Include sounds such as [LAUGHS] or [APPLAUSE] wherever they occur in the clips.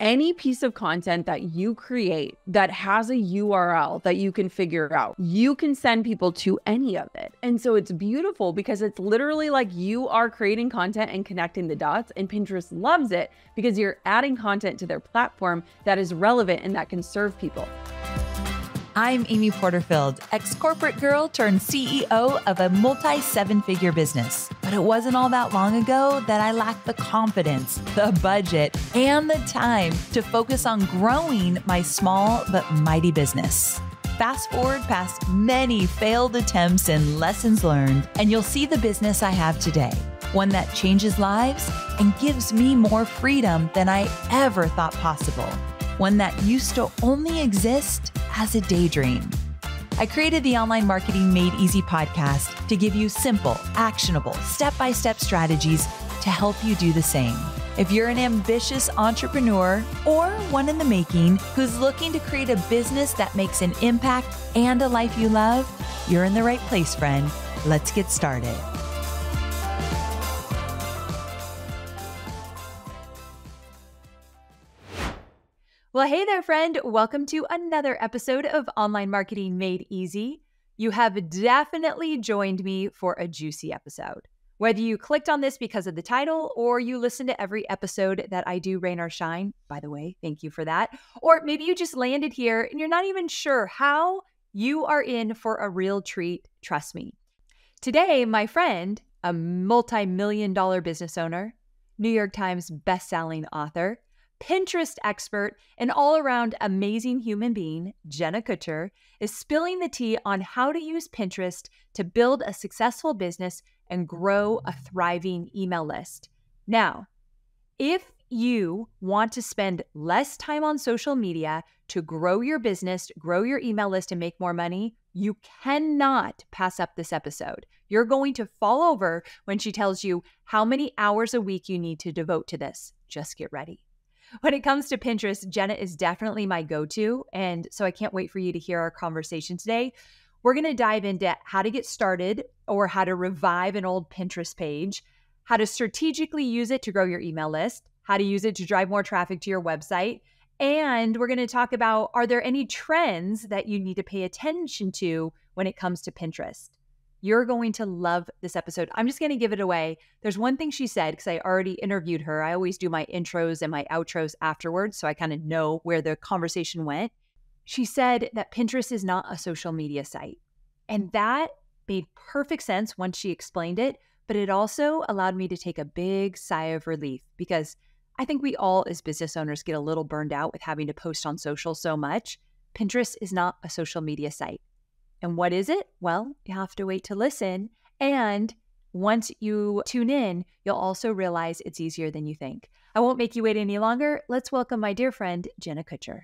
any piece of content that you create that has a URL that you can figure out, you can send people to any of it. And so it's beautiful because it's literally like you are creating content and connecting the dots. And Pinterest loves it because you're adding content to their platform that is relevant and that can serve people. I'm Amy Porterfield, ex corporate girl turned CEO of a multi seven figure business. But it wasn't all that long ago that I lacked the confidence, the budget, and the time to focus on growing my small but mighty business. Fast forward past many failed attempts and lessons learned, and you'll see the business I have today one that changes lives and gives me more freedom than I ever thought possible one that used to only exist as a daydream. I created the Online Marketing Made Easy podcast to give you simple, actionable, step by step strategies to help you do the same. If you're an ambitious entrepreneur or one in the making who's looking to create a business that makes an impact and a life you love, you're in the right place, friend. Let's get started. Well, hey there, friend. Welcome to another episode of Online Marketing Made Easy. You have definitely joined me for a juicy episode. Whether you clicked on this because of the title or you listen to every episode that I do rain or shine, by the way, thank you for that. Or maybe you just landed here and you're not even sure how you are in for a real treat. Trust me. Today, my friend, a multi million dollar business owner, New York Times best-selling author, Pinterest expert and all around amazing human being, Jenna Kutcher, is spilling the tea on how to use Pinterest to build a successful business and grow a thriving email list. Now, if you want to spend less time on social media to grow your business, grow your email list, and make more money, you cannot pass up this episode. You're going to fall over when she tells you how many hours a week you need to devote to this. Just get ready when it comes to Pinterest, Jenna is definitely my go to. And so I can't wait for you to hear our conversation today. We're going to dive into how to get started or how to revive an old Pinterest page, how to strategically use it to grow your email list, how to use it to drive more traffic to your website. And we're going to talk about are there any trends that you need to pay attention to when it comes to Pinterest? You're going to love this episode. I'm just going to give it away. There's one thing she said because I already interviewed her. I always do my intros and my outros afterwards, so I kind of know where the conversation went. She said that Pinterest is not a social media site. And that made perfect sense once she explained it, but it also allowed me to take a big sigh of relief because I think we all, as business owners, get a little burned out with having to post on social so much. Pinterest is not a social media site. And what is it? Well, you have to wait to listen. And once you tune in, you'll also realize it's easier than you think. I won't make you wait any longer. Let's welcome my dear friend, Jenna Kutcher.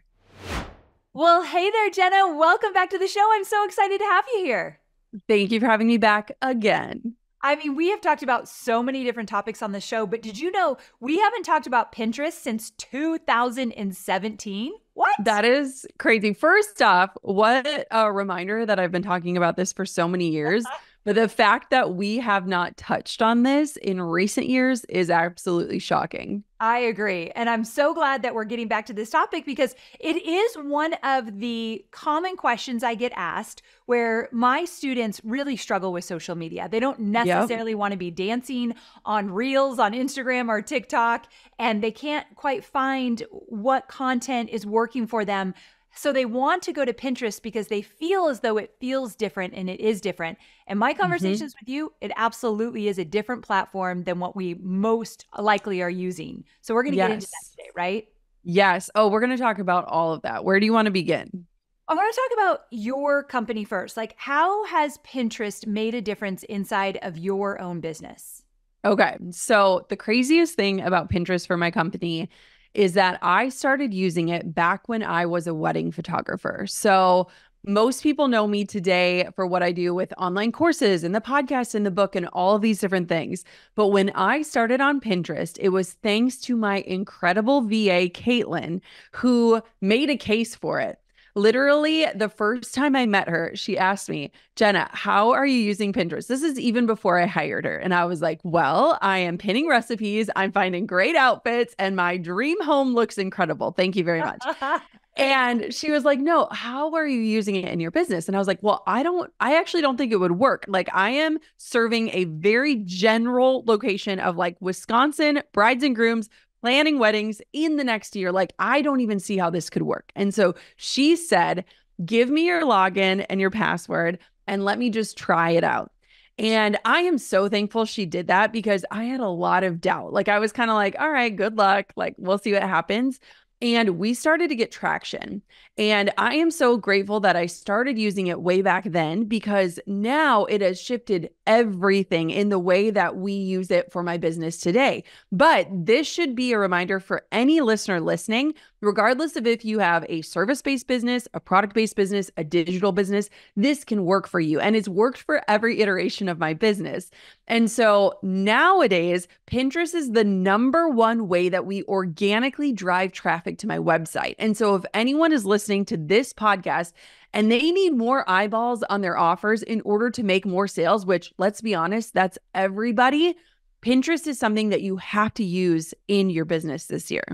Well, hey there, Jenna. Welcome back to the show. I'm so excited to have you here. Thank you for having me back again. I mean, we have talked about so many different topics on the show, but did you know we haven't talked about Pinterest since 2017? What? That is crazy. First off, what a reminder that I've been talking about this for so many years. [LAUGHS] But the fact that we have not touched on this in recent years is absolutely shocking. I agree. And I'm so glad that we're getting back to this topic because it is one of the common questions I get asked where my students really struggle with social media. They don't necessarily yep. want to be dancing on reels on Instagram or TikTok, and they can't quite find what content is working for them so they want to go to Pinterest because they feel as though it feels different and it is different. And my mm-hmm. conversations mm-hmm. with you, it absolutely is a different platform than what we most likely are using. So we're going to yes. get into that today, right? Yes. Oh, we're going to talk about all of that. Where do you want to begin? I want to talk about your company first. Like, how has Pinterest made a difference inside of your own business? Okay. So, the craziest thing about Pinterest for my company is that I started using it back when I was a wedding photographer. So most people know me today for what I do with online courses and the podcast and the book and all of these different things. But when I started on Pinterest, it was thanks to my incredible VA, Caitlin, who made a case for it. Literally, the first time I met her, she asked me, Jenna, how are you using Pinterest? This is even before I hired her. And I was like, well, I am pinning recipes, I'm finding great outfits, and my dream home looks incredible. Thank you very much. [LAUGHS] And she was like, No, how are you using it in your business? And I was like, Well, I don't, I actually don't think it would work. Like, I am serving a very general location of like Wisconsin brides and grooms planning weddings in the next year. Like, I don't even see how this could work. And so she said, Give me your login and your password and let me just try it out. And I am so thankful she did that because I had a lot of doubt. Like, I was kind of like, All right, good luck. Like, we'll see what happens. And we started to get traction. And I am so grateful that I started using it way back then because now it has shifted everything in the way that we use it for my business today. But this should be a reminder for any listener listening, regardless of if you have a service based business, a product based business, a digital business, this can work for you. And it's worked for every iteration of my business. And so nowadays, Pinterest is the number one way that we organically drive traffic to my website. And so if anyone is listening, to this podcast and they need more eyeballs on their offers in order to make more sales, which let's be honest, that's everybody. Pinterest is something that you have to use in your business this year.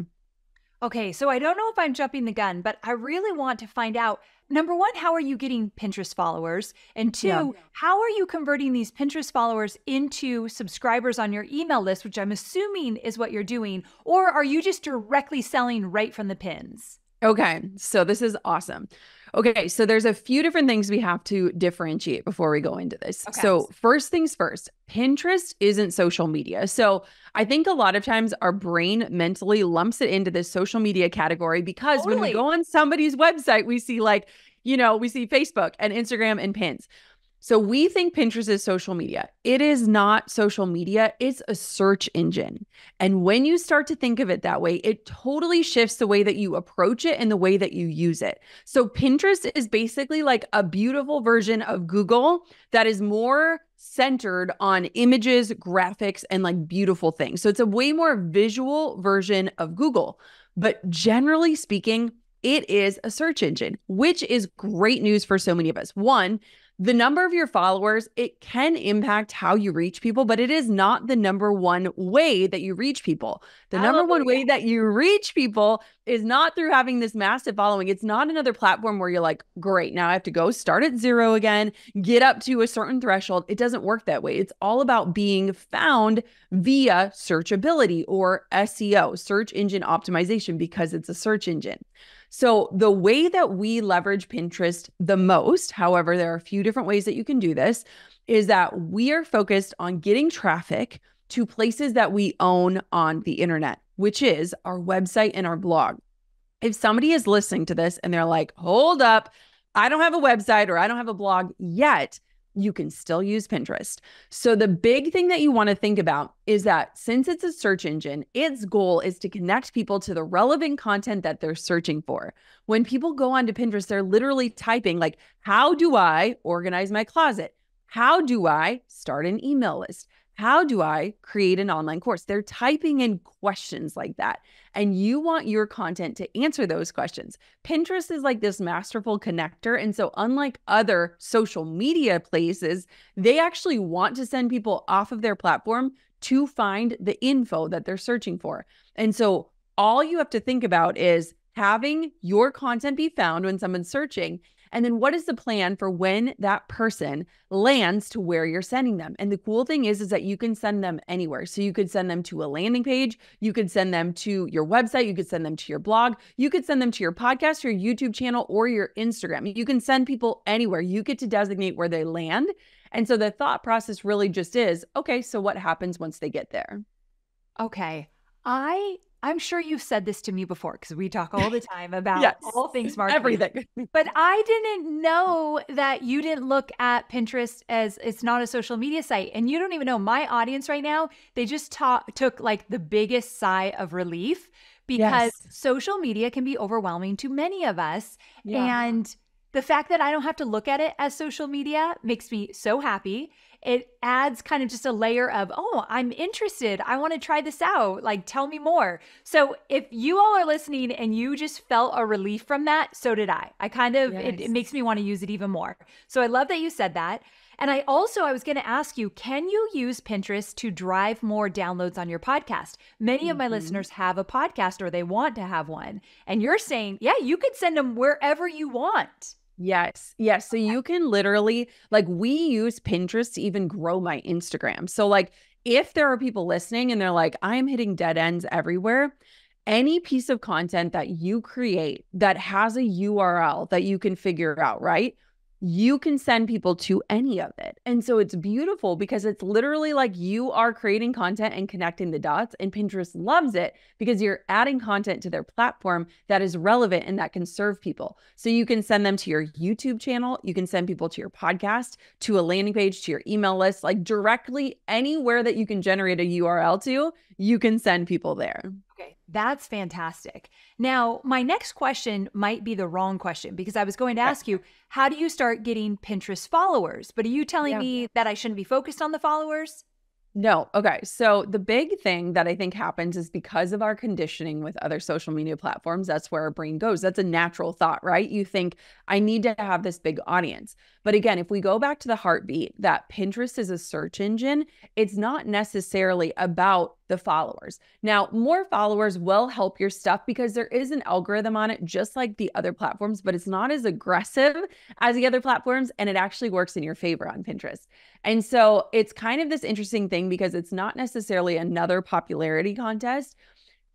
Okay, so I don't know if I'm jumping the gun, but I really want to find out number one, how are you getting Pinterest followers? And two, yeah. how are you converting these Pinterest followers into subscribers on your email list, which I'm assuming is what you're doing? Or are you just directly selling right from the pins? Okay, so this is awesome. Okay, so there's a few different things we have to differentiate before we go into this. Okay. So, first things first, Pinterest isn't social media. So, I think a lot of times our brain mentally lumps it into this social media category because totally. when we go on somebody's website, we see like, you know, we see Facebook and Instagram and pins. So we think Pinterest is social media. It is not social media, it's a search engine. And when you start to think of it that way, it totally shifts the way that you approach it and the way that you use it. So Pinterest is basically like a beautiful version of Google that is more centered on images, graphics, and like beautiful things. So it's a way more visual version of Google. But generally speaking, it is a search engine, which is great news for so many of us. One, the number of your followers, it can impact how you reach people, but it is not the number one way that you reach people. The number one way that you reach people is not through having this massive following. It's not another platform where you're like, great, now I have to go start at zero again, get up to a certain threshold. It doesn't work that way. It's all about being found via searchability or SEO, search engine optimization, because it's a search engine. So, the way that we leverage Pinterest the most, however, there are a few different ways that you can do this, is that we are focused on getting traffic to places that we own on the internet, which is our website and our blog. If somebody is listening to this and they're like, hold up, I don't have a website or I don't have a blog yet, you can still use Pinterest. So, the big thing that you want to think about is that since it's a search engine, its goal is to connect people to the relevant content that they're searching for. When people go onto Pinterest, they're literally typing, like, how do I organize my closet? How do I start an email list? How do I create an online course? They're typing in questions like that. And you want your content to answer those questions. Pinterest is like this masterful connector. And so, unlike other social media places, they actually want to send people off of their platform to find the info that they're searching for. And so, all you have to think about is having your content be found when someone's searching and then what is the plan for when that person lands to where you're sending them? And the cool thing is, is that you can send them anywhere. So you could send them to a landing page, you could send them to your website, you could send them to your blog, you could send them to your podcast, your YouTube channel, or your Instagram. You can send people anywhere. You get to designate where they land. And so the thought process really just is okay, so what happens once they get there? Okay. I I'm sure you've said this to me before because we talk all the [LAUGHS] time about yes, all things [LAUGHS] marketing. Everything. [LAUGHS] but I didn't know that you didn't look at Pinterest as it's not a social media site. And you don't even know my audience right now, they just ta- took like the biggest sigh of relief because yes. social media can be overwhelming to many of us. Yeah. And The fact that I don't have to look at it as social media makes me so happy. It adds kind of just a layer of, oh, I'm interested. I want to try this out. Like, tell me more. So, if you all are listening and you just felt a relief from that, so did I. I kind of, yes. it, it makes me want to use it even more. So, I love that you said that. And I also I was going to ask you, can you use Pinterest to drive more downloads on your podcast? Many mm-hmm. of my mm-hmm. listeners have a podcast or they want to have one. And you're saying, yeah, you could send them wherever you want. Yes. Yes. So you can literally, like, we use Pinterest to even grow my Instagram. So, like, if there are people listening and they're like, I'm hitting dead ends everywhere, any piece of content that you create that has a URL that you can figure out, right? You can send people to any of it. And so it's beautiful because it's literally like you are creating content and connecting the dots. And Pinterest loves it because you're adding content to their platform that is relevant and that can serve people. So you can send them to your YouTube channel, you can send people to your podcast, to a landing page, to your email list, like directly anywhere that you can generate a URL to, you can send people there. Okay, that's fantastic. Now, my next question might be the wrong question because I was going to ask you, [LAUGHS] how do you start getting Pinterest followers? But are you telling yeah. me that I shouldn't be focused on the followers? No. Okay. So the big thing that I think happens is because of our conditioning with other social media platforms, that's where our brain goes. That's a natural thought, right? You think, I need to have this big audience. But again, if we go back to the heartbeat that Pinterest is a search engine, it's not necessarily about the followers. Now, more followers will help your stuff because there is an algorithm on it, just like the other platforms, but it's not as aggressive as the other platforms. And it actually works in your favor on Pinterest. And so it's kind of this interesting thing because it's not necessarily another popularity contest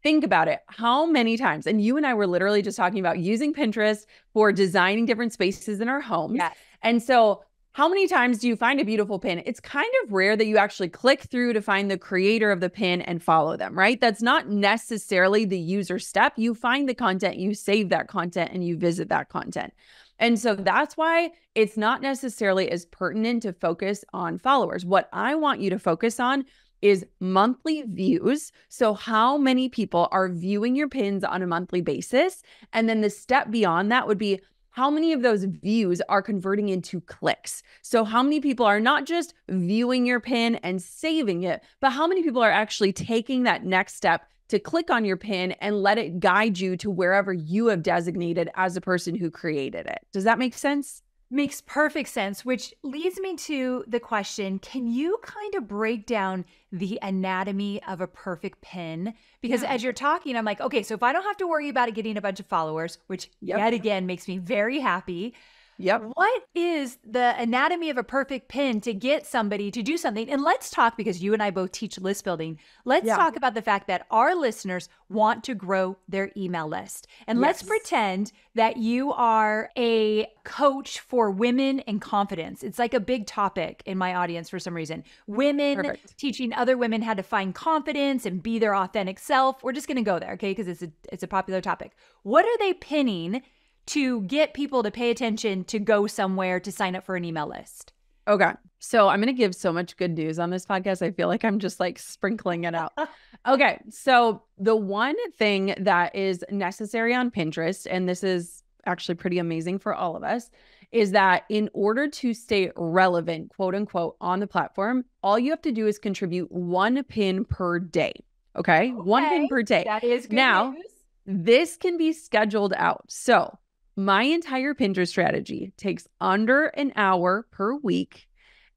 think about it. How many times, and you and I were literally just talking about using Pinterest for designing different spaces in our homes. Yes. And so, how many times do you find a beautiful pin? It's kind of rare that you actually click through to find the creator of the pin and follow them, right? That's not necessarily the user step. You find the content, you save that content, and you visit that content. And so that's why it's not necessarily as pertinent to focus on followers. What I want you to focus on is monthly views. So, how many people are viewing your pins on a monthly basis? And then the step beyond that would be how many of those views are converting into clicks? So, how many people are not just viewing your pin and saving it, but how many people are actually taking that next step to click on your pin and let it guide you to wherever you have designated as a person who created it? Does that make sense? Makes perfect sense, which leads me to the question Can you kind of break down the anatomy of a perfect pin? Because yeah. as you're talking, I'm like, okay, so if I don't have to worry about it getting a bunch of followers, which yep. yet again makes me very happy, Yep. What is the anatomy of a perfect pin to get somebody to do something? And let's talk because you and I both teach list building. Let's yeah. talk about the fact that our listeners want to grow their email list. And yes. let's pretend that you are a coach for women and confidence. It's like a big topic in my audience for some reason. Women Perfect. teaching other women how to find confidence and be their authentic self. We're just going to go there, okay? Because it's a it's a popular topic. What are they pinning to get people to pay attention to go somewhere to sign up for an email list? Okay. So I'm going to give so much good news on this podcast. I feel like I'm just like sprinkling it out. [LAUGHS] okay. So the one thing that is necessary on Pinterest, and this is actually pretty amazing for all of us, is that in order to stay relevant, quote unquote, on the platform, all you have to do is contribute one pin per day. Okay. okay. One pin per day. That is now, news. This can be scheduled out. So my entire Pinterest strategy takes under an hour per week,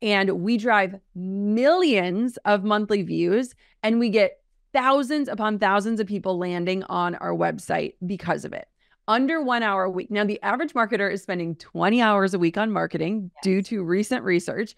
and we drive millions of monthly views, and we get thousands upon thousands of people landing on our website because of it. Under one hour a week. Now, the average marketer is spending 20 hours a week on marketing yes. due to recent research.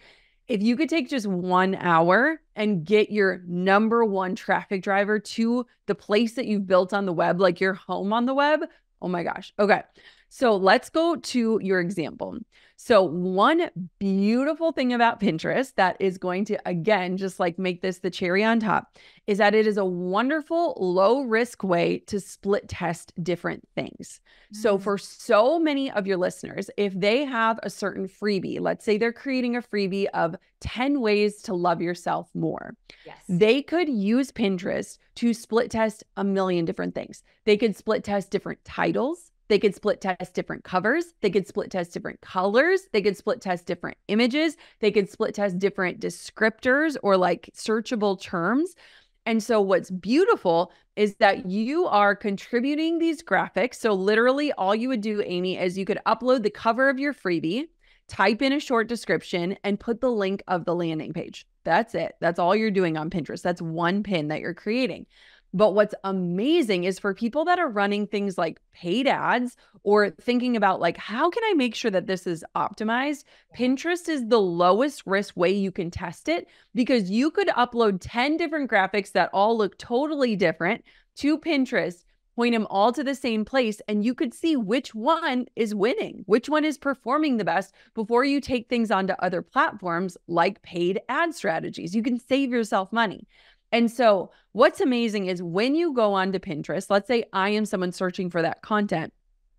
If you could take just one hour and get your number one traffic driver to the place that you've built on the web, like your home on the web, oh my gosh. Okay. So let's go to your example. So, one beautiful thing about Pinterest that is going to, again, just like make this the cherry on top is that it is a wonderful low risk way to split test different things. Mm-hmm. So, mm. for so many of your listeners, if they have a certain freebie, let's say they're creating a freebie of 10 ways to love yourself more, yes. they could use Pinterest to split test a million different things. They could split test different titles They could split test different covers. They could split test different colors. They could split test different images. They could split test different descriptors or like searchable terms. And so, what's beautiful is that you are contributing these graphics. So, literally, all you would do, Amy, is you could upload the cover of your freebie, type in a short description, and put the link of the landing page. That's it. That's all you're doing on Pinterest. That's one pin that you're creating. But what's amazing is for people that are running things like paid ads or thinking about like how can I make sure that this is optimized? Pinterest is the lowest risk way you can test it because you could upload 10 different graphics that all look totally different to Pinterest, point them all to the same place and you could see which one is winning, which one is performing the best before you take things onto other platforms like paid ad strategies. You can save yourself money. And so, what's amazing is when you go onto Pinterest, let's say I am someone searching for that content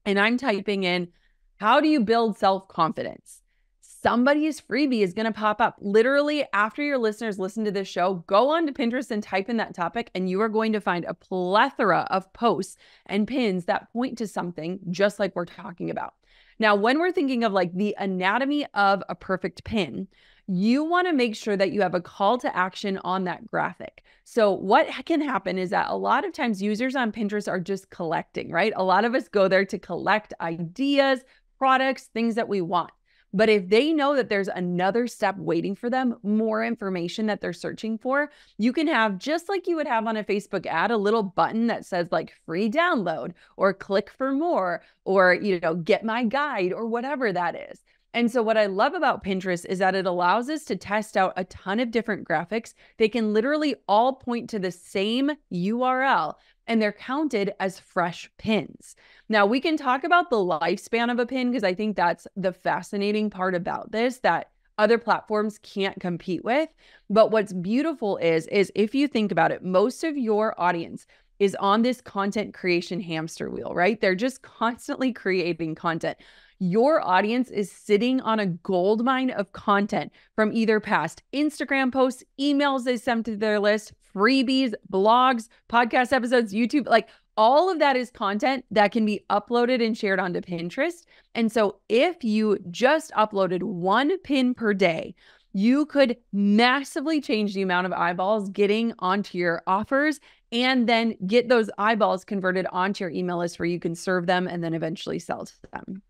and I'm typing in, how do you build self confidence? Somebody's freebie is going to pop up literally after your listeners listen to this show. Go onto Pinterest and type in that topic, and you are going to find a plethora of posts and pins that point to something just like we're talking about. Now, when we're thinking of like the anatomy of a perfect pin, you want to make sure that you have a call to action on that graphic. So, what can happen is that a lot of times users on Pinterest are just collecting, right? A lot of us go there to collect ideas, products, things that we want. But if they know that there's another step waiting for them, more information that they're searching for, you can have just like you would have on a Facebook ad, a little button that says like free download or click for more or, you know, get my guide or whatever that is. And so, what I love about Pinterest is that it allows us to test out a ton of different graphics. They can literally all point to the same URL and they're counted as fresh pins. Now, we can talk about the lifespan of a pin because I think that's the fascinating part about this that other platforms can't compete with. But what's beautiful is is if you think about it, most of your audience is on this content creation hamster wheel, right? They're just [LAUGHS] constantly creating content your audience is sitting on a gold mine of content from either past Instagram posts, emails they sent to their list, freebies, blogs, podcast episodes, YouTube, like all of that is content that can be uploaded and shared onto Pinterest. And so if you just uploaded one pin per day, you could massively change the amount of eyeballs getting onto your offers and then get those eyeballs converted onto your email list where you can serve them and then eventually sell to them.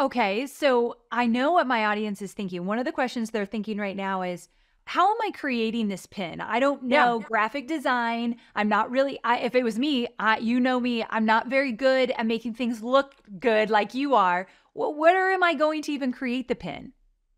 Okay, so I know what my audience is thinking. One of the questions they're thinking right now is, how am I creating this pin? I don't know yeah. graphic design. I'm not really. I, if it was me, I, you know me. I'm not very good at making things look good like you are. Well, where am I going to even create the pin?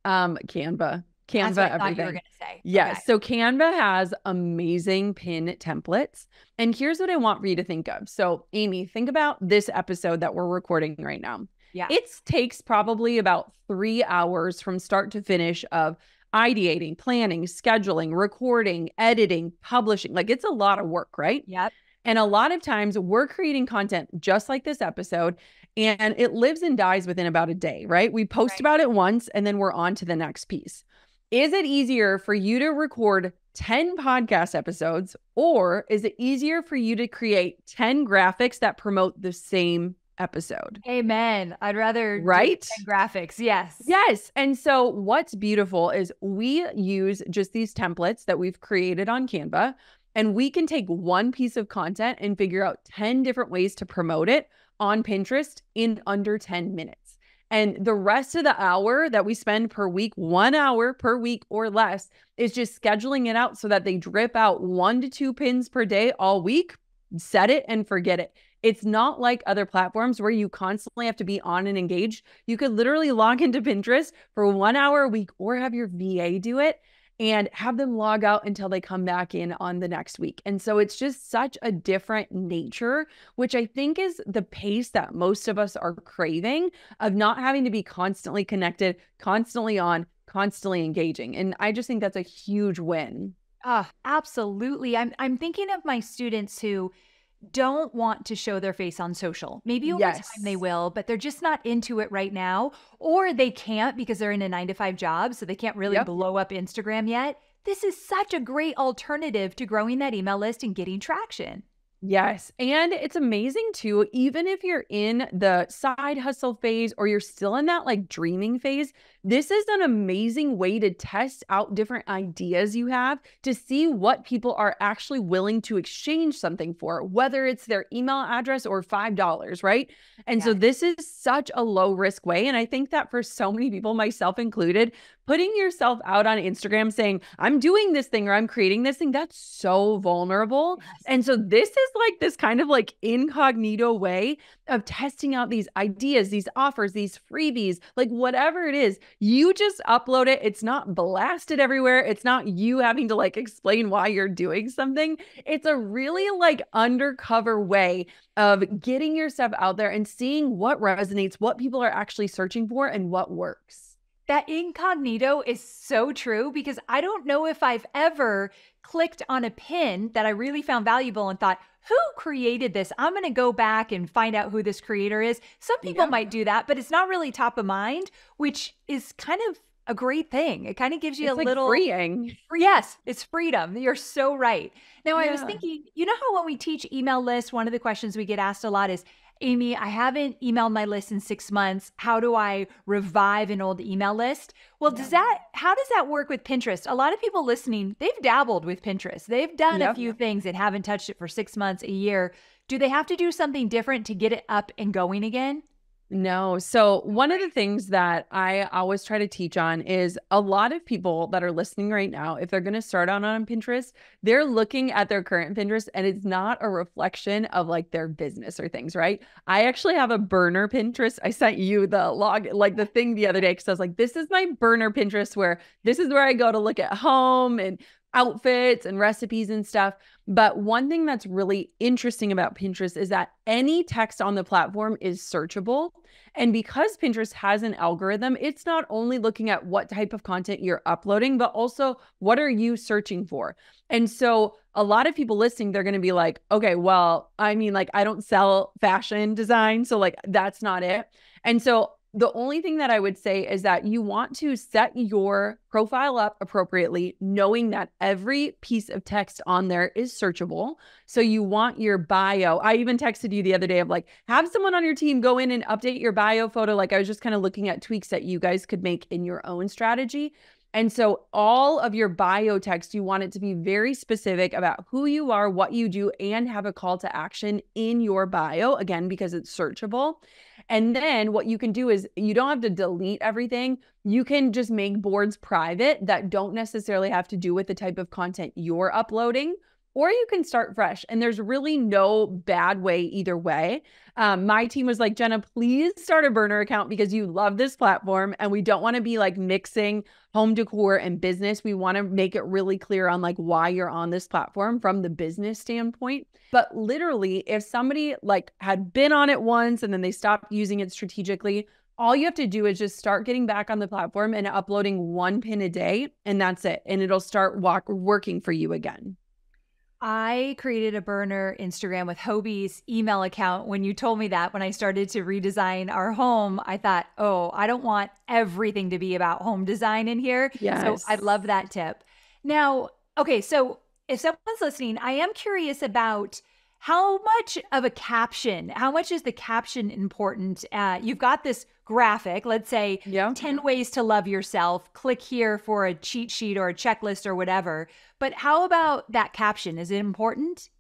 Um, Canva. Canva, That's everything. you were gonna say. Yes. Okay. So Canva has amazing pin templates. And here's what I want for you to think of. So, Amy, think about this episode that we're recording right now. Yeah. It takes probably about three hours from start to finish of ideating, planning, scheduling, recording, editing, publishing. Like it's a lot of work, right? Yep. And a lot of times we're creating content just like this episode and it lives and dies within about a day, right? We post right. about it once and then we're on to the next piece. Is it easier for you to record 10 podcast episodes or is it easier for you to create 10 graphics that promote the same episode. Amen. I'd rather right graphics. Yes. Yes. And so what's beautiful is we use just these templates that we've created on Canva and we can take one piece of content and figure out 10 different ways to promote it on Pinterest in under 10 minutes. And the rest of the hour that we spend per week, one hour per week or less, is just scheduling it out so that they drip out one to two pins per day all week. Set it and forget it. It's not like other platforms where you constantly have to be on and engaged. You could literally log into Pinterest for one hour a week or have your VA do it and have them log out until they come back in on the next week. And so it's just such a different nature, which I think is the pace that most of us are craving of not having to be constantly connected, constantly on, constantly engaging. And I just think that's a huge win. Ah, absolutely. I'm I'm thinking of my students who don't want to show their face on social. Maybe over yes. time they will, but they're just not into it right now, or they can't because they're in a nine to five job, so they can't really yep. blow up Instagram yet. This is such a great alternative to growing that email list and getting traction. Yes. And it's amazing too, even if you're in the side hustle phase or you're still in that like dreaming phase, this is an amazing way to test out different ideas you have to see what people are actually willing to exchange something for, whether it's their email address or $5, right? And yeah. so this is such a low risk way. And I think that for so many people, myself included, putting yourself out on Instagram saying, I'm doing this thing or I'm creating this thing, that's so vulnerable. Yes. And so this is like this kind of like incognito way of testing out these ideas, these offers, these freebies, like whatever it is, you just upload it. It's not blasted everywhere. It's not you having to like explain why you're doing something. It's a really like undercover way of getting your stuff out there and seeing what resonates, what people are actually searching for, and what works. That incognito is so true because I don't know if I've ever clicked on a pin that I really found valuable and thought, who created this? I'm going to go back and find out who this creator is. Some people yeah. might do that, but it's not really top of mind, which is kind of a great thing. It kind of gives you it's a like little freeing. Yes, it's freedom. You're so right. Now, yeah. I was thinking, you know how when we teach email lists, one of the questions we get asked a lot is, Amy, I haven't emailed my list in six months. How do I revive an old email list? Well, does that, how does that work with Pinterest? A lot of people listening, they've dabbled with Pinterest. They've done yep. a few things and haven't touched it for six months, a year. Do they have to do something different to get it up and going again? No. So, one of the things that I always try to teach on is a lot of people that are listening right now, if they're going to start on on Pinterest, they're looking at their current Pinterest and it's not a reflection of like their business or things, right? I actually have a burner Pinterest. I sent you the log, like the thing the other day, because I was like, this is my burner Pinterest where this is where I go to look at home and outfits and recipes and stuff. But one thing that's really interesting about Pinterest is that any text on the platform is searchable. And because Pinterest has an algorithm, it's not only looking at what type of content you're uploading, but also what are you searching for. And so a lot of people listening, they're going to be like, okay, well, I mean, like, I don't sell fashion design. So, like, that's not it. And so the only thing that I would say is that you want to set your profile up appropriately, knowing that every piece of text on there is searchable. So you want your bio. I even texted you the other day of like, have someone on your team go in and update your bio photo. Like I was just kind of looking at tweaks that you guys could make in your own strategy. And so, all of your bio text, you want it to be very specific about who you are, what you do, and have a call to action in your bio, again, because it's searchable. And then what you can do is you don't have to delete everything. You can just make boards private that don't necessarily have to do with the type of content you're uploading or you can start fresh. And there's really no bad way either way. Um, my team was like, Jenna, please start a burner account because you love this platform. And we don't want to be like mixing home decor and business. We want to make it really clear on like why you're on this platform from the business standpoint. But literally, if somebody like had been on it once and then they stopped using it strategically, all you have to do is just start getting back on the platform and uploading one pin a day, and that's it. And it'll start walk, working for you again. I created a burner Instagram with Hobie's email account. When you told me that, when I started to redesign our home, I thought, oh, I don't want everything to be about home design in here. Yes. So I love that tip. Now, okay, so if someone's listening, I am curious about how much of a caption, how much is the caption important? Uh, you've got this graphic, let's say yeah. 10 ways to love yourself. Click here for a cheat sheet or a checklist or whatever. But how about that caption? Is it important?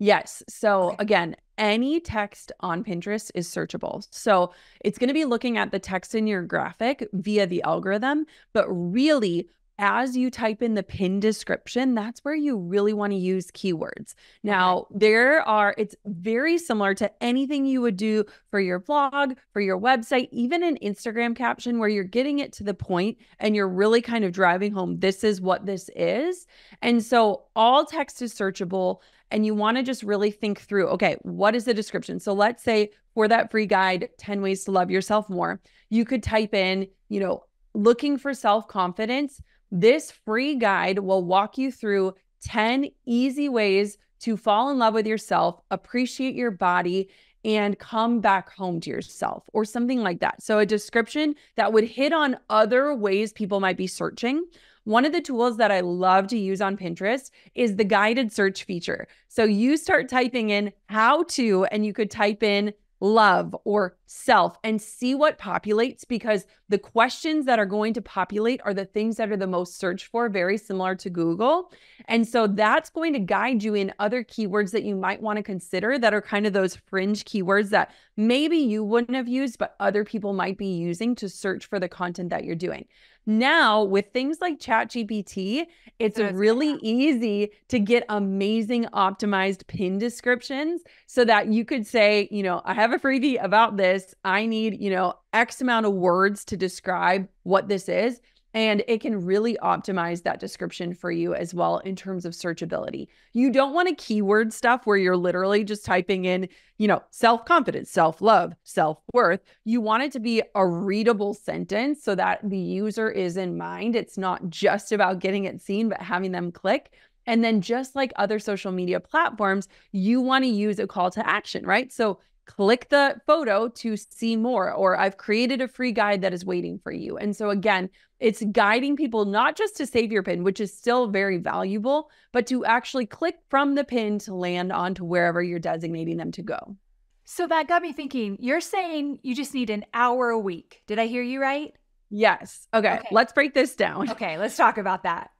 Yes. So, okay. again, any text on Pinterest is searchable. So, it's going to be looking at the text in your graphic via the algorithm, but really as you type in the pin description, that's where you really want to use keywords. Now, okay. there are, it's very similar to anything you would do for your blog, for your website, even an Instagram caption where you're getting it to the point and you're really kind of driving home this is what this is. And so all text is searchable and you want to just really think through okay, what is the description? So let's say for that free guide, 10 ways to love yourself more, you could type in, you know, looking for self confidence this free guide will walk you through 10 easy ways to fall in love with yourself, appreciate your body, and come back home to yourself or something like that. So, a description that would hit on other ways people might be searching one of the tools that I love to use on Pinterest is the guided search feature. So you start typing in how to, and you could type in love or self and see what populates because the questions that are going to populate are the things that are the most searched for, very similar to Google. And so that's going to guide you in other keywords that you might want to consider that are kind of those fringe keywords that maybe you wouldn't have used, but other people might be using to search for the content that you're doing. Now, with things like ChatGPT, it's really easy to get amazing optimized pin descriptions so that you could say, you know, I have a freebie about this. I need, you know, X amount of words to describe what this is. And it can really optimize that description for you as well in terms of searchability. You don't want to keyword stuff where you're literally just typing in, you know, self confidence, self love, self worth. You want it to be a readable sentence so that the user is in mind. It's not just about getting it seen, but having them click. And then, just like other social media platforms, you want to use a call to action, right? So, click the photo to see more, or I've created a free guide that is waiting for you. And so, again, it's guiding people not just to save your pin, which is still very valuable, but to actually click from the pin to land onto wherever you're designating them to go. So that got me thinking. You're saying you just need an hour a week. Did I hear you right? Yes. Okay, okay. let's break this down. [LAUGHS] Okay, let's talk about that.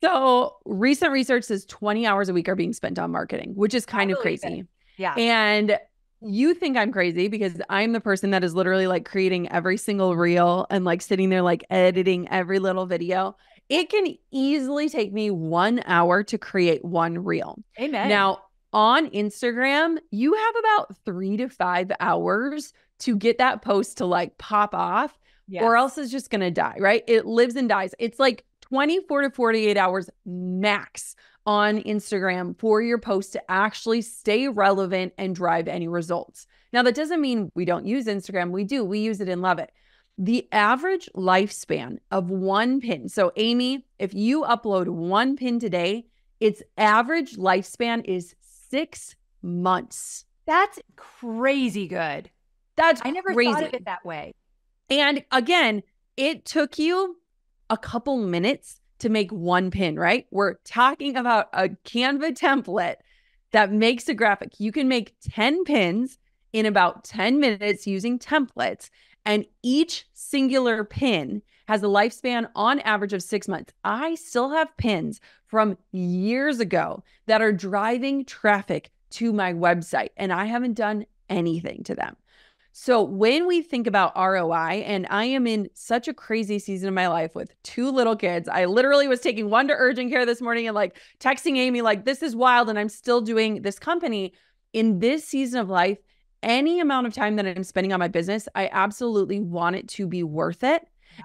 So, recent research says 20 hours a week are being spent on marketing, which is kind of crazy. It. Yeah. And you think I'm crazy because I'm the person that is literally like creating every single reel and like sitting there like editing every little video. It can easily take me one hour to create one reel. Amen. Now, on Instagram, you have about three to five hours to get that post to like pop off, yes. or else it's just going to die, right? It lives and dies. It's like 24 to 48 hours max on Instagram for your post to actually stay relevant and drive any results. Now, that doesn't mean we don't use Instagram. We do, we use it and love it. The average lifespan of one pin. So, Amy, if you upload one pin today, its average lifespan is six months. That's crazy good. That's I never crazy. thought of it that way. And again, it took you a couple minutes to make one pin, right? We're talking about a Canva template that makes a graphic. You can make 10 pins in about 10 minutes using templates, and each singular pin has a lifespan on average of six months. I still have pins from years ago that are driving traffic to my website, and I haven't done anything to them. So when we think about ROI, and I am in such a crazy season of my life with two little kids, I literally was taking one to urgent care this morning and like texting Amy, like, this is wild. And I'm still doing this company. In this season of life, any amount of time that I'm spending on my business, I absolutely want it to be worth it.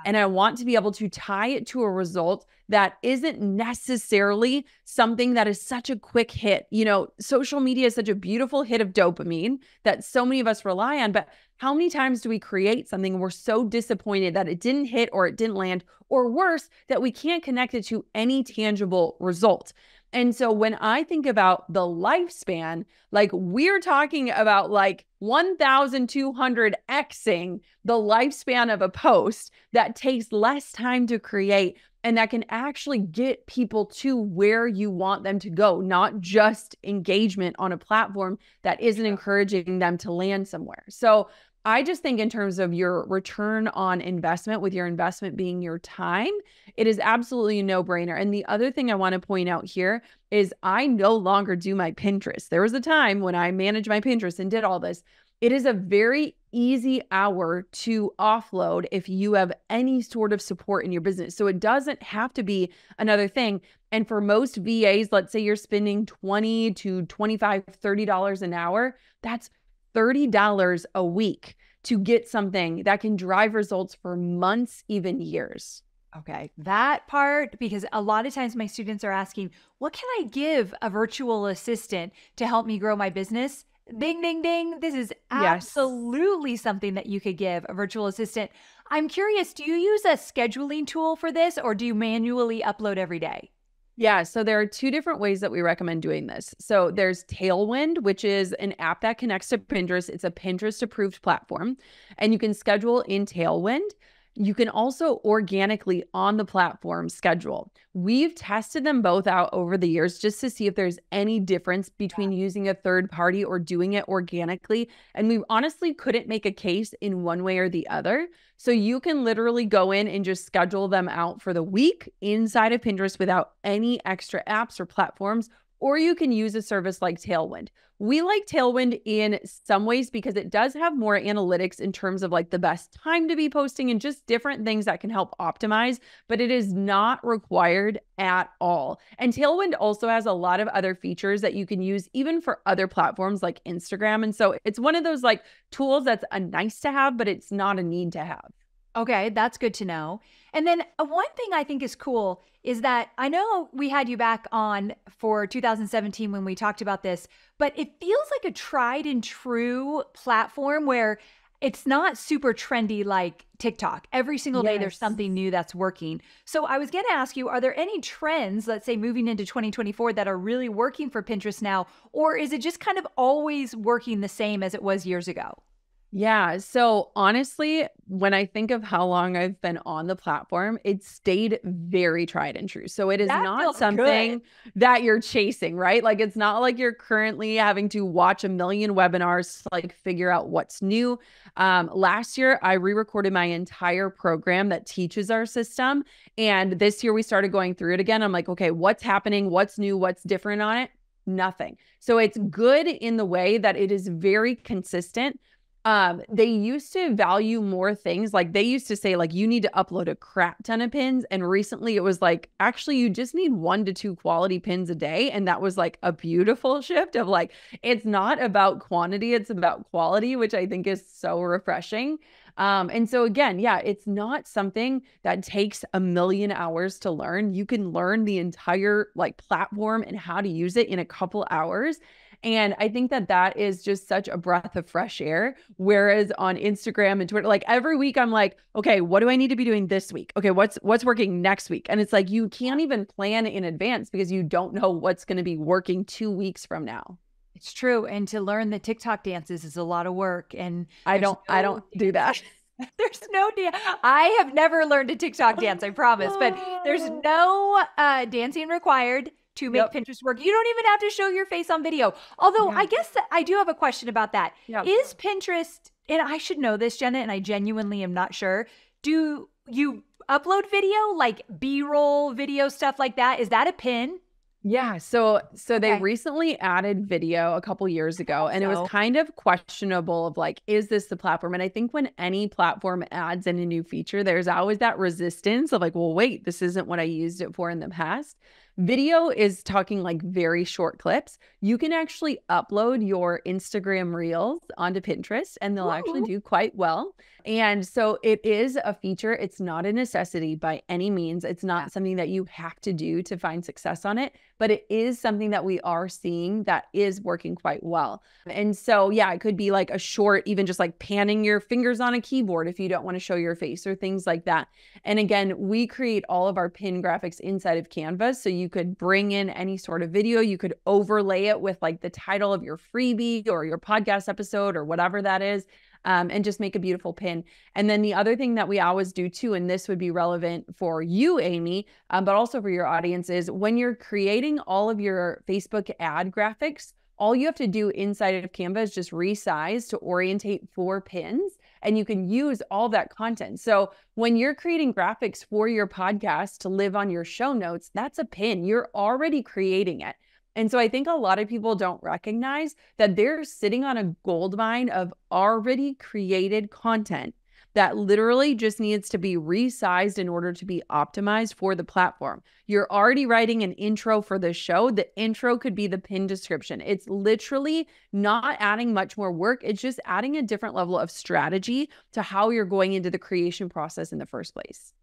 And I want to be able to tie it to a result that isn't necessarily something that is such a quick hit. You know, social media is such a beautiful hit of dopamine that so many of us rely on. But how many times do we create something and we're so disappointed that it didn't hit or it didn't land, or worse, that we can't connect it to any tangible result? And so when I think about the lifespan, like we're talking about like 1,200 Xing the lifespan of a post that takes less time to create and that can actually get people to where you want them to go, not just engagement on a platform that isn't encouraging them to land somewhere. So I just think, in terms of your return on investment, with your investment being your time, it is absolutely a no brainer. And the other thing I want to point out here is I no longer do my Pinterest. There was a time when I managed my Pinterest and did all this. It is a very easy hour to offload if you have any sort of support in your business. So it doesn't have to be another thing. And for most VAs, let's say you're spending 20 to 25, 30 dollars an hour, that's $30 a week to get something that can drive results for months, even years. Okay, that part, because a lot of times my students are asking, what can I give a virtual assistant to help me grow my business? Ding, ding, ding. This is absolutely yes. something that you could give a virtual assistant. I'm curious, do you use a scheduling tool for this or do you manually upload every day? Yeah, so there are two different ways that we recommend doing this. So there's Tailwind, which is an app that connects to Pinterest. It's a Pinterest approved platform, and you can schedule in Tailwind. You can also organically on the platform schedule. We've tested them both out over the years just to see if there's any difference between yeah. using a third party or doing it organically. And we honestly couldn't make a case in one way or the other. So you can literally go in and just schedule them out for the week inside of Pinterest without any extra apps or platforms or you can use a service like Tailwind. We like Tailwind in some ways because it does have more analytics in terms of like the best time to be posting and just different things that can help optimize, but it is not required at all. And Tailwind also has a lot of other features that you can use even for other platforms like Instagram. And so it's one of those like tools that's a nice to have, but it's not a need to have. Okay, that's good to know. And then uh, one thing I think is cool is that I know we had you back on for 2017 when we talked about this, but it feels like a tried and true platform where it's not super trendy like TikTok. Every single yes. day there's something new that's working. So I was going to ask you are there any trends, let's say moving into 2024 that are really working for Pinterest now or is it just kind of always working the same as it was years ago? Yeah. So honestly, when I think of how long I've been on the platform, it stayed very tried and true. So it is that not something good. that you're chasing, right? Like it's not like you're currently having to watch a million webinars to like figure out what's new. Um, last year, I re-recorded my entire program that teaches our system. And this year we started going through it again. I'm like, okay, what's happening? What's new? What's different on it? Nothing. So it's good in the way that it is very consistent um they used to value more things like they used to say like you need to upload a crap ton of pins and recently it was like actually you just need one to two quality pins a day and that was like a beautiful shift of like it's not about quantity it's about quality which i think is so refreshing. Um and so again yeah it's not something that takes a million hours to learn. You can learn the entire like platform and how to use it in a couple hours and I think that that is just such a breath of fresh air. Whereas on Instagram and Twitter, like every week, I'm like, okay, what do I need to be doing this week? Okay, what's what's working next week? And it's like you can't even plan in advance because you don't know what's going to be working two weeks from now. It's true, and to learn the TikTok dances is a lot of work. And I don't, no- I don't do that. [LAUGHS] there's no dance. I have never learned a TikTok dance, I promise, but there's [LAUGHS] no uh, dancing required to make yep. Pinterest work. You don't even have to show your face on video. Although yeah. I guess that I do have a question about that. Yep. Is Pinterest, and I should know this, Jenna, and I genuinely am not sure. Do you upload video, like B roll video, stuff like that? Is that a pin? Yeah, so so they recently added video a couple years ago and so. it was kind of questionable of like is this the platform? And I think when any platform adds in a new feature there's always that resistance of like well wait, this isn't what I used it for in the past. Video is talking like very short clips. You can actually upload your Instagram reels onto Pinterest and they'll actually do quite well. And so it is a feature. It's not a necessity by any means. It's not something that you have to do to find success on it, but it is something that we are seeing that is working quite well. And so, yeah, it could be like a short, even just like panning your fingers on a keyboard if you don't want to show your face or things like that. And again, we create all of our pin graphics inside of Canva. So you could bring in any sort of video, you could overlay it with like the title of your freebie or your podcast episode or whatever that is um, and just make a beautiful pin. And then the other thing that we always do too, and this would be relevant for you, Amy, um, but also for your audience, is when you're creating all of your Facebook ad graphics, all you have to do inside of Canva is just resize to orientate for pins and you can use all that content. So when you're creating graphics for your podcast to live on your show notes, that's a pin. You're already creating it. And so I think a lot of people don't recognize that they're sitting on a gold mine of already created content that literally just needs to be resized in order to be optimized for the platform. You're already writing an intro for the show. The intro could be the pin description. It's literally not adding much more work. It's just adding a different level of strategy to how you're going into the creation process in the first place.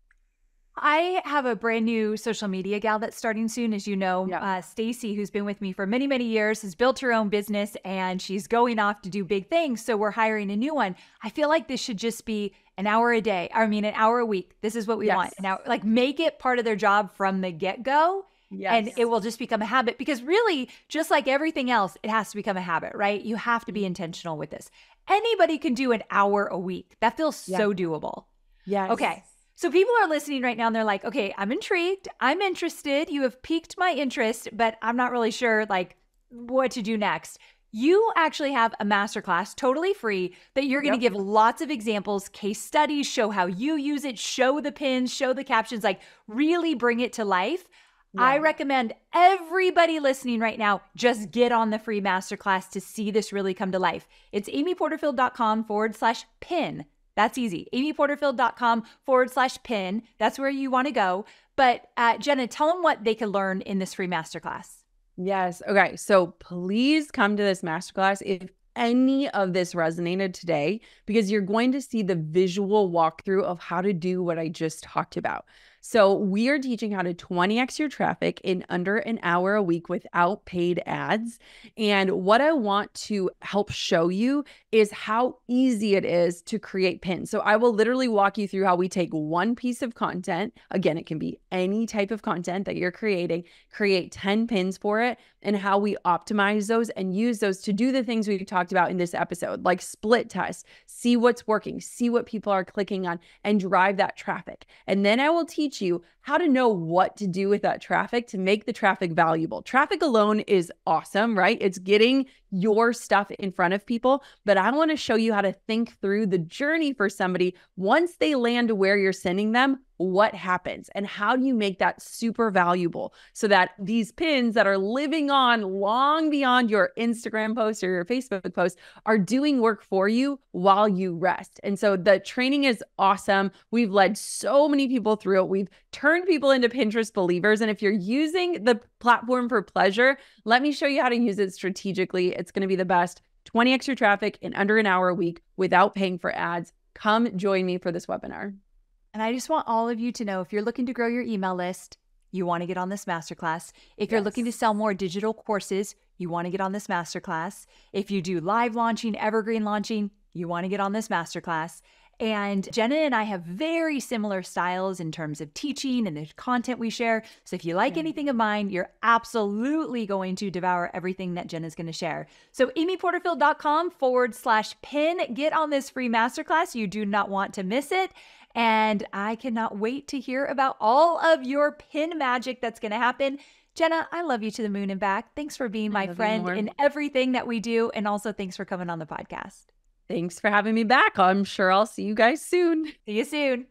I have a brand new social media gal that's starting soon. As you know, yeah. uh, Stacy, who's been with me for many, many years, has built her own business and she's going off to do big things. So we're hiring a new one. I feel like this should just be an hour a day. I mean, an hour a week. This is what we yes. want. Now, like, make it part of their job from the get go. Yes. And it will just become a habit because, really, just like everything else, it has to become a habit, right? You have to be intentional with this. Anybody can do an hour a week. That feels yeah. so doable. Yes. Okay. So people are listening right now and they're like, okay, I'm intrigued. I'm interested. You have piqued my interest, but I'm not really sure like what to do next. You actually have a masterclass totally free that you're going to Yep. give lots of examples, case studies, show how you use it, show the pins, show the captions, like really bring it to life. I recommend everybody listening right now just get on the free masterclass to see this really come to life. It's amyporterfield.com forward slash pin. That's easy. amyporterfield.com forward slash pin. That's where you want to go. But uh, Jenna, tell them what they can learn in this free masterclass. Yes. Okay. So please come to this masterclass if any of this resonated today, because you're going to see the visual walkthrough of how to do what I just talked about. So, we are teaching how to 20x your traffic in under an hour a week without paid ads. And what I want to help show you is how easy it is to create pins. So, I will literally walk you through how we take one piece of content. Again, it can be any type of content that you're creating, create 10 pins for it, and how we optimize those and use those to do the things we talked about in this episode, like split test, see what's working, see what people are clicking on, and drive that traffic. And then I will teach you how to know what to do with that traffic to make the traffic valuable. Traffic alone is awesome, right? It's getting your stuff in front of people, but I want to show you how to think through the journey for somebody once they land where you're sending them. What happens and how do you make that super valuable so that these pins that are living on long beyond your Instagram post or your Facebook post are doing work for you while you rest? And so the training is awesome. We've led so many people through it. We've turned people into Pinterest believers. And if you're using the platform for pleasure, let me show you how to use it strategically. It's going to be the best 20 extra traffic in under an hour a week without paying for ads. Come join me for this webinar. And I just want all of you to know if you're looking to grow your email list, you want to get on this masterclass. If you're looking to sell more digital courses, you want to get on this masterclass. If you do live launching, evergreen launching, you want to get on this masterclass. And Jenna and I have very similar styles in terms of teaching and the content we share. So if you like Yeah. anything of mine, you're absolutely going to devour everything that Jenna's going to share. So amyporterfield.com forward slash pin. Get on this free masterclass. You do not want to miss it. And I cannot wait to hear about all of your pin magic that's going to happen. Jenna, I love you to the moon and back. Thanks for being my friend in everything that we do. And also, thanks for coming on the podcast. Thanks for having me back. I'm sure I'll see you guys soon. [LAUGHS] See you soon.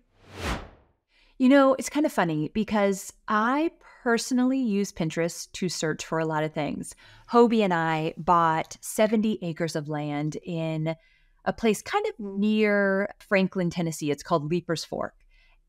You know, it's kind of funny because I personally use Pinterest to search for a lot of things. Hobie and I bought 70 acres of land in a place kind of near Franklin, Tennessee. It's called Leiper's Fork.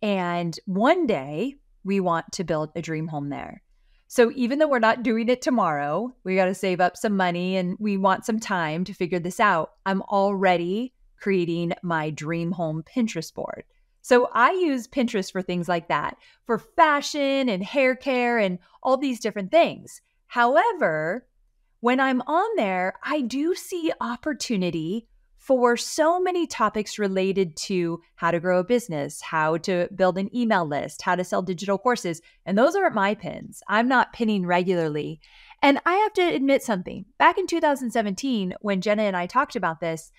And one day we want to build a dream home there. So even though we're not doing it tomorrow, we got to save up some money and we want some time to figure this out. I'm already creating my dream home Pinterest board. So I use Pinterest for things like that, for fashion and hair care and all these different things. However, when I'm on there, I do see opportunity for so many topics related to how to grow a business, how to build an email list, how to sell digital courses. And those aren't my pins. I'm not pinning regularly. And I have to admit something. Back in 2017, when Jenna and I talked about this,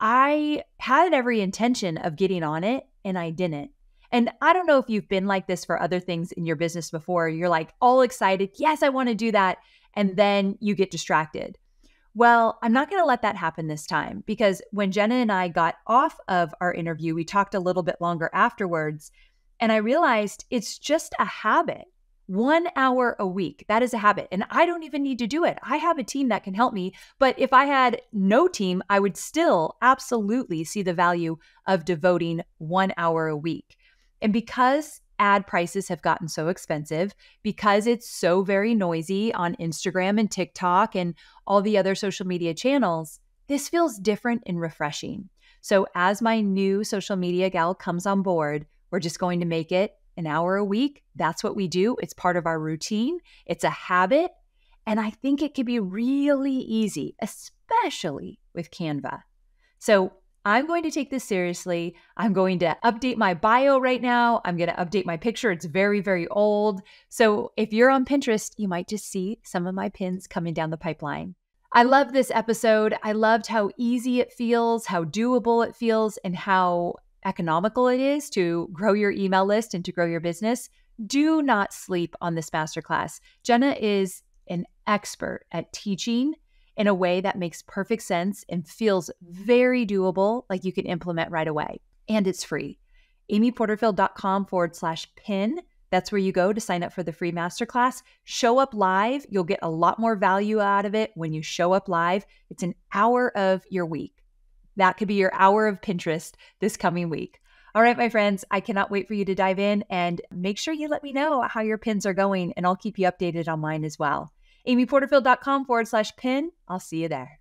I had every intention of getting on it and I didn't. And I don't know if you've been like this for other things in your business before. You're like all excited, yes, I want to do that. And then you get distracted. Well, I'm not going to let that happen this time because when Jenna and I got off of our interview, we talked a little bit longer afterwards. And I realized it's just a habit. One hour a week. That is a habit. And I don't even need to do it. I have a team that can help me. But if I had no team, I would still absolutely see the value of devoting one hour a week. And because ad prices have gotten so expensive, because it's so very noisy on Instagram and TikTok and all the other social media channels, this feels different and refreshing. So, as my new social media gal comes on board, we're just going to make it an hour a week. That's what we do. It's part of our routine, it's a habit. And I think it can be really easy, especially with Canva. So, I'm going to take this seriously. I'm going to update my bio right now. I'm going to update my picture. It's very, very old. So if you're on Pinterest, you might just see some of my pins coming down the pipeline. I love this episode. I loved how easy it feels, how doable it feels, and how economical it is to grow your email list and to grow your business, do not sleep on this masterclass. Jenna is an expert at teaching in a way that makes perfect sense and feels very doable, like you can implement right away. And it's free. amyporterfield.com forward slash pin. That's where you go to sign up for the free masterclass. Show up live. You'll get a lot more value out of it when you show up live. It's an hour of your week. That could be your hour of Pinterest this coming week. All right, my friends, I cannot wait for you to dive in and make sure you let me know how your pins are going, and I'll keep you updated on mine as well amyporterfield.com forward slash pin. I'll see you there.